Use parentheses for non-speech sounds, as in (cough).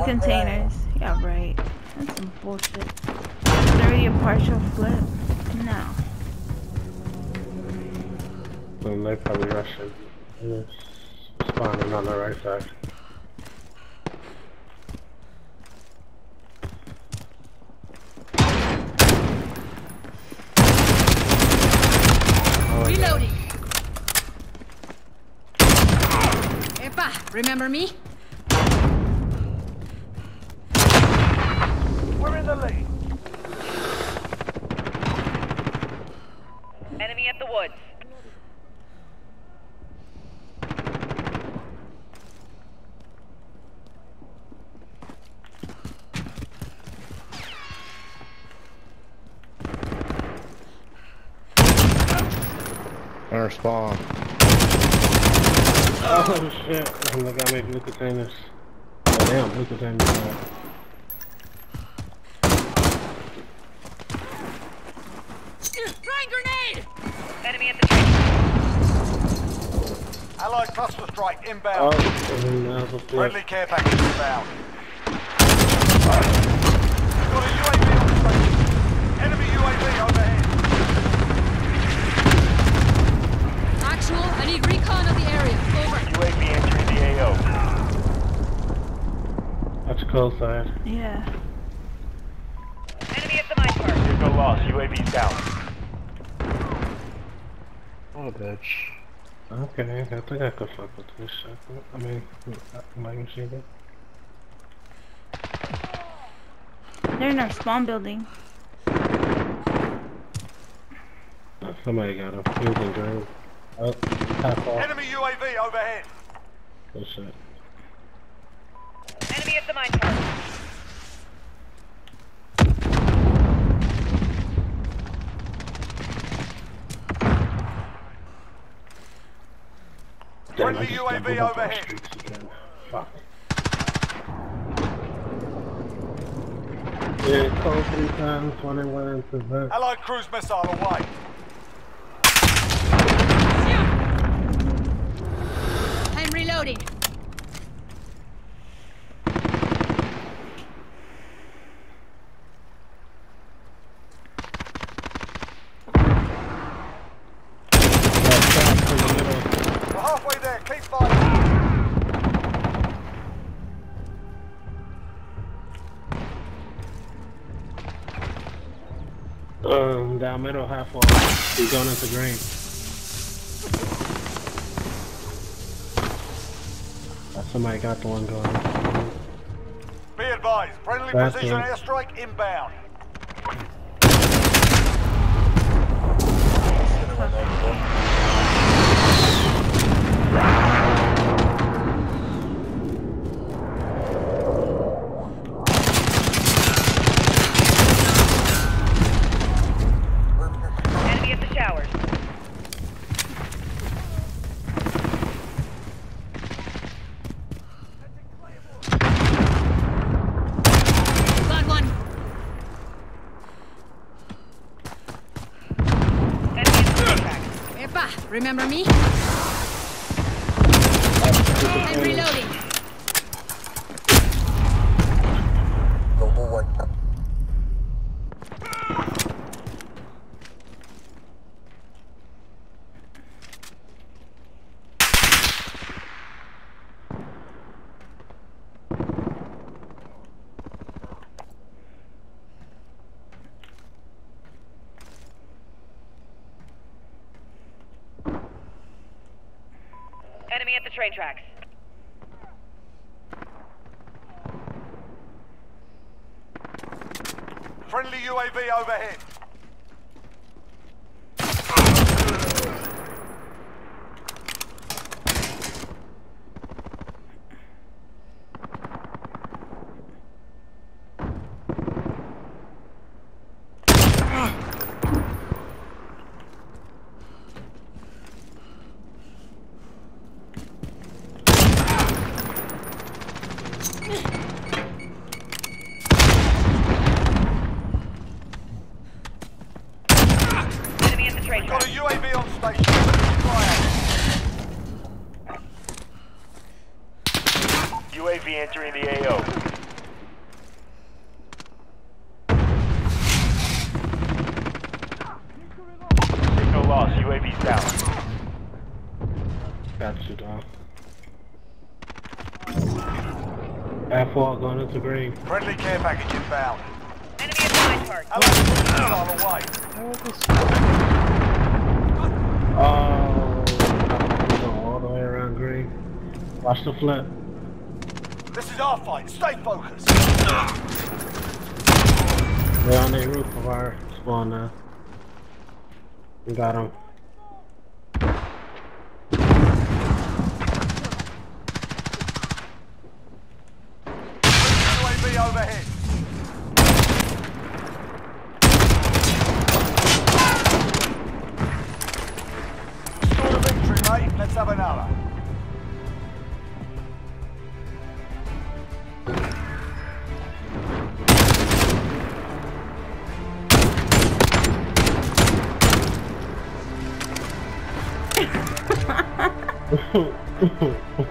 containers. Yeah, right. That's some bullshit. It's already a partial flip. No. Then they probably rushing. Yes. Spawning on the right side. Oh. Reloading. Epa, remember me? In the lead. Enemy at the woods. Our spawn. Oh shit. And they got me blue containers. Oh damn, blue containers. Grenade! Enemy at the train. Allied cluster strike Oh, inbound. and then the. Friendly care package inbound. Got a UAV on station. Enemy UAV overhead. Actual, I need recon of the area. Over. UAV entering the AO. That's cold side. Yeah. Enemy at the mine park. Vehicle lost. UAV down. Oh, bitch. Okay, I think I could fuck with this shit. I mean, my machine gun. They're in our spawn building. Oh, Somebody got him. He was in. Oh, half off. Enemy UAV overhead. Good shit. Enemy at the mine park. Friendly I UAV stumbled up our overhead. Fuck. Yeah, called three times when it went into vent. Allied cruise missile away. I'm reloading. Um, down middle, half wall. He's going into green. Somebody got the one going. Be advised. Friendly That's precision one. airstrike inbound. Enemy at the showers. Got one. Enemy at the train track. Epa, remember me? I'm reloading. At the train tracks. Friendly UAV overhead. UAV entering the AO. Signal loss. UAV down. That's it huh? Air 4 going into green. Friendly care package inbound. Enemy at my target. Oh, on the way. Oh, all the way around green. Watch the flip. This is our fight. Stay focused. They're on the roof of our spawn now. We got them. UAV overhead. Score a victory, mate. Let's (laughs) have another.